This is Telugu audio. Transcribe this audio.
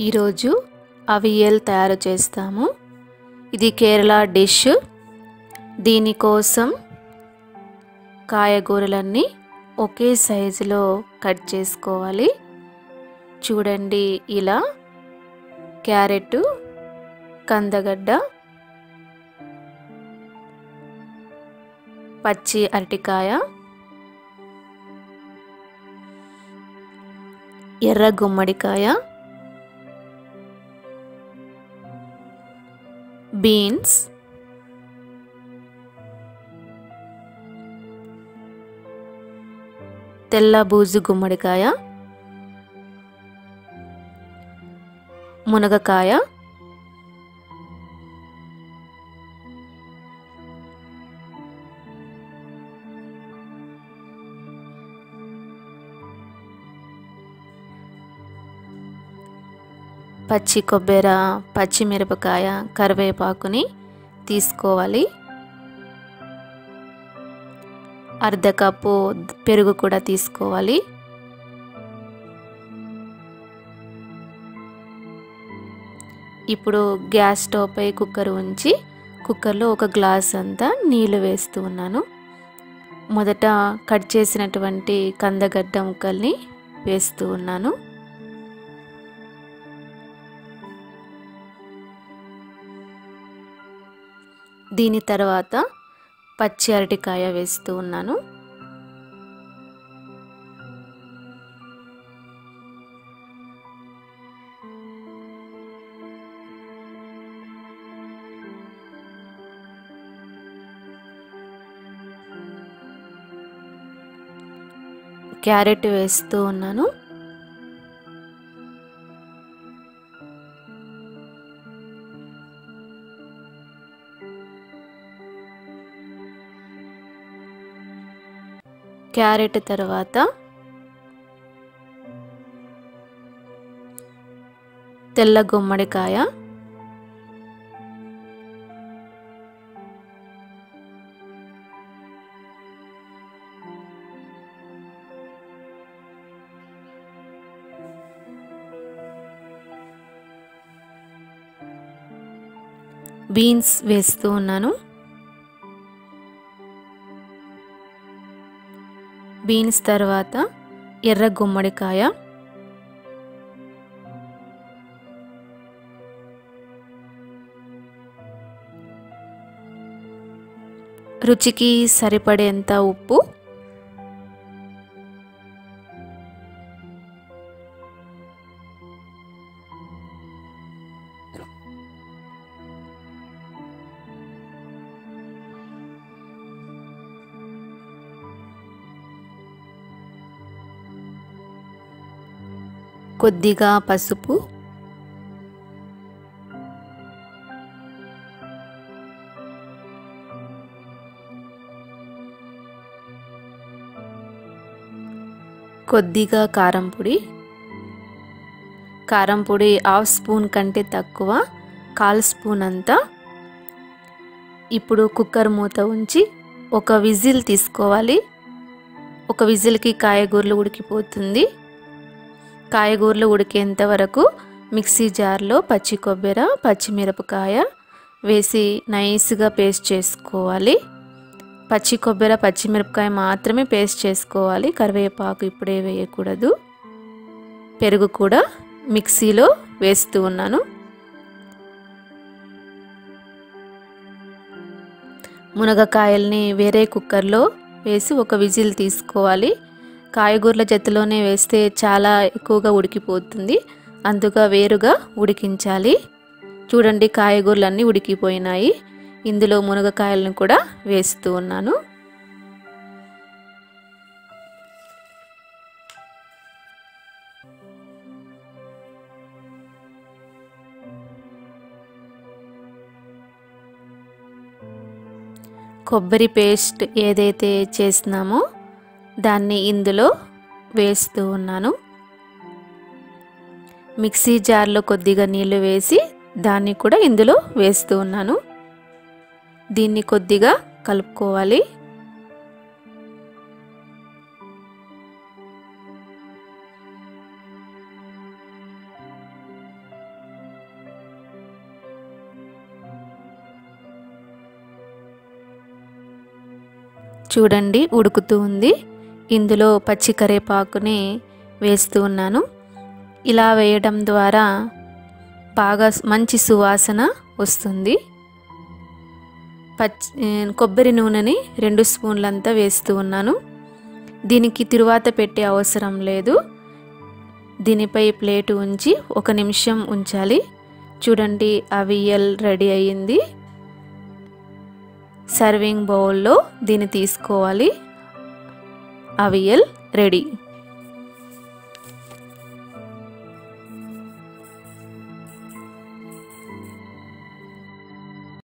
ఈరోజు అవియల్ తయారు చేస్తాము. ఇది కేరళ డిష్. దీనికోసం కాయగూరలన్నీ ఒకే సైజులో కట్ చేసుకోవాలి. చూడండి ఇలా. క్యారెట్ కందగడ్డ పచ్చి అరటికాయ ఎర్ర గుమ్మడికాయ బీన్స్. తెల్ల బూజు గుమ్మడికాయ. మునగకాయ. పచ్చి కొబ్బెర పచ్చిమిరపకాయ కరివేపాకుని తీసుకోవాలి. అర్ధ కప్పు పెరుగు కూడా తీసుకోవాలి. ఇప్పుడు గ్యాస్ స్టవ్ పై కుక్కర్ ఉంచి కుక్కర్లో ఒక గ్లాస్ అంతా నీళ్ళు వేస్తూ ఉన్నాను. మొదట కట్ చేసినటువంటి కందగడ్డ ముక్కల్ని వేస్తూ ఉన్నాను. దీని తర్వాత పచ్చి అరటికాయ వేస్తూ ఉన్నాను. క్యారెట్ వేస్తూ ఉన్నాను. క్యారెట్ తర్వాత తెల్ల గుమ్మడికాయ. బీన్స్ వేస్తూ ఉన్నాను. బీన్స్ తర్వాత ఎర్ర గుమ్మడికాయ. రుచికి సరిపడేంత ఉప్పు. కొద్దిగా పసుపు. కొద్దిగా కారం పొడి. కారం పొడి హాఫ్ స్పూన్ కంటే తక్కువ కాల్ స్పూన్ అంతా. ఇప్పుడు కుక్కర్ మూత ఉంచి ఒక విజిల్ తీసుకోవాలి. ఒక విజిల్కి కాయగూరలు ఉడికిపోతుంది. కాయగూరలు ఉడికేంత వరకు మిక్సీ జార్లో పచ్చి కొబ్బరి పచ్చిమిరపకాయ వేసి నైస్గా పేస్ట్ చేసుకోవాలి. పచ్చి కొబ్బరి పచ్చిమిరపకాయ మాత్రమే పేస్ట్ చేసుకోవాలి. కరివేపాకు ఇప్పుడే వేయకూడదు. పెరుగు కూడా మిక్సీలో వేస్తూ ఉన్నాను. మునగకాయల్ని వేరే కుక్కర్లో వేసి ఒక విజిల్ తీసుకోవాలి. కాయగూరల జతలోనే వేస్తే చాలా ఎక్కువగా ఉడికిపోతుంది. అందుగా వేరుగా ఉడికించాలి. చూడండి కాయగూరలన్నీ ఉడికిపోయినాయి. ఇందులో మునగకాయలను కూడా వేస్తూ ఉన్నాను. కొబ్బరి పేస్ట్ ఏదైతే చేసినామో దాన్ని ఇందులో వేస్తూ ఉన్నాను. మిక్సీ జార్లో కొద్దిగా నీళ్ళు వేసి దాన్ని కూడా ఇందులో వేస్తూ ఉన్నాను. దీన్ని కొద్దిగా కలుపుకోవాలి. చూడండి ఉడుకుతూ ఉంది. ఇందులో పచ్చి కరేపాకుని వేస్తూ ఉన్నాను. ఇలా వేయడం ద్వారా బాగా మంచి సువాసన వస్తుంది. పచ్చి కొబ్బరి నూనెని రెండు స్పూన్లంతా వేస్తూ ఉన్నాను. దీనికి తిరువాత పెట్టే అవసరం లేదు. దీనిపై ప్లేటు ఉంచి ఒక నిమిషం ఉంచాలి. చూడండి అవియల్ రెడీ అయ్యింది. సర్వింగ్ బౌల్లో దీన్ని తీసుకోవాలి. అవియల్ రెడీ